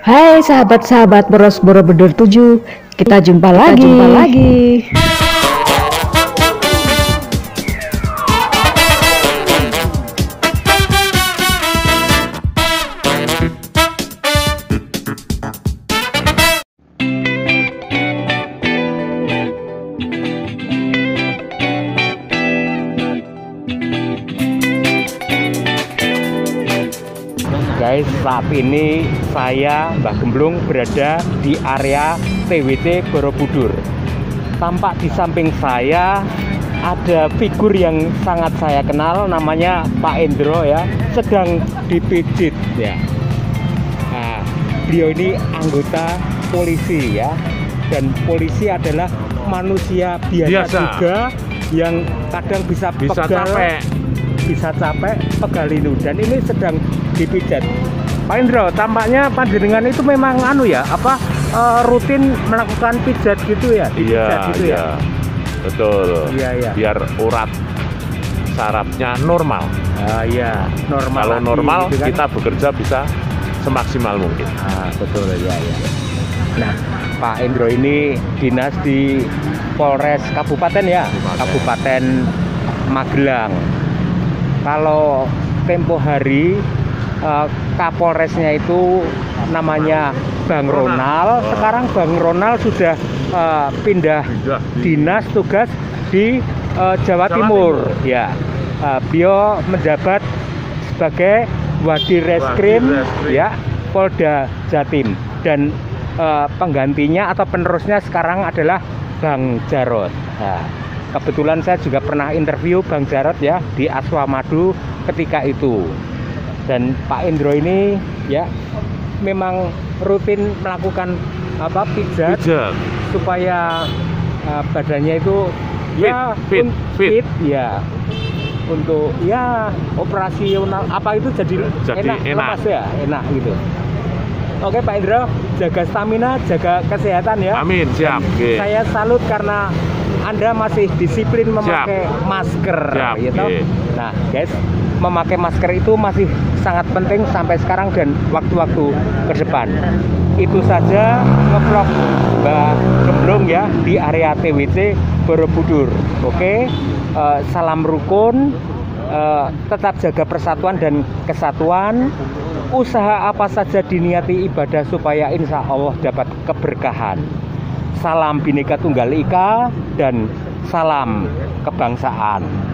Hai sahabat-sahabat Boros Borobudur 7 Kita jumpa Kita lagi. jumpa lagi Guys, saat ini saya Mbah Gemblung berada di area TWT Borobudur. Tampak di samping saya ada figur yang sangat saya kenal namanya Pak Endro ya, sedang dipijit ya. Nah, beliau ini anggota polisi ya. Dan polisi adalah manusia biasa, Biasa. juga yang kadang bisa bisa pegal, capek bisa capek pegalinu dan ini sedang dipijat. Pak Indro tampaknya panjenengan itu memang anu ya apa eh, rutin melakukan pijat gitu ya iya gitu iya. Betul. Iya, iya. biar urat sarafnya normal. Ah, iya normal kalau lagi normal gitu kan. kita bekerja bisa semaksimal mungkin. Ah betul ya ya nah Pak Indro ini dinas di Polres Kabupaten ya? Kabupaten. Kabupaten Magelang kalau tempo hari eh, Kapolresnya itu namanya Bang Ronald. Sekarang Bang Ronald sudah eh, pindah Pindah di- dinas tugas di eh, Jawa, Jawa Timur. Timur. Ya, Eh, beliau menjabat sebagai Wadi Reskrim Reskrim. ya Polda Jatim dan eh, penggantinya atau penerusnya sekarang adalah Bang Jarot. Nah, kebetulan saya juga pernah interview Bang Jarot ya di Aswamadu ketika itu. Dan Pak Indro ini ya memang rutin melakukan apa pijat pijat supaya uh, badannya itu ya Fit, fit, fit. ya untuk ya operasional apa itu jadi, Jadi enak, enak. lepas ya enak gitu oke Pak Indra jaga stamina jaga kesehatan ya amin siap saya salut karena anda masih disiplin memakai masker Siap, gitu. oke. Nah, guys, memakai masker itu masih sangat penting sampai sekarang dan waktu-waktu ke depan. Itu saja ngevlog Mbak Gemblong ya di area TWC Borobudur. Oke. Eh, salam rukun, eh, tetap jaga persatuan dan kesatuan. Usaha apa saja diniati ibadah supaya insya Allah dapat keberkahan. Salam Bhinneka Tunggal Ika dan salam kebangsaan.